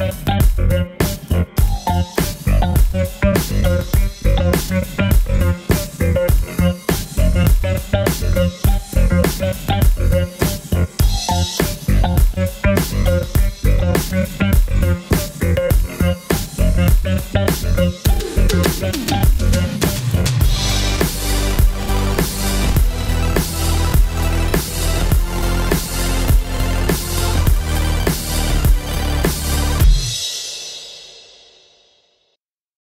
Thank Thank you.